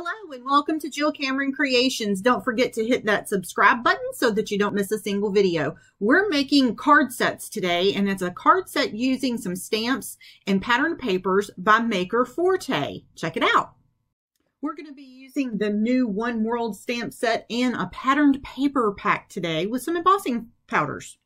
Hello and welcome to Jill Cameron Creations. Don't forget to hit that subscribe button so that you don't miss a single video. We're making card sets today and it's a card set using some stamps and patterned papers by Maker Forte. Check it out. We're going to be using the new One World stamp set and a patterned paper pack today with some embossing powders.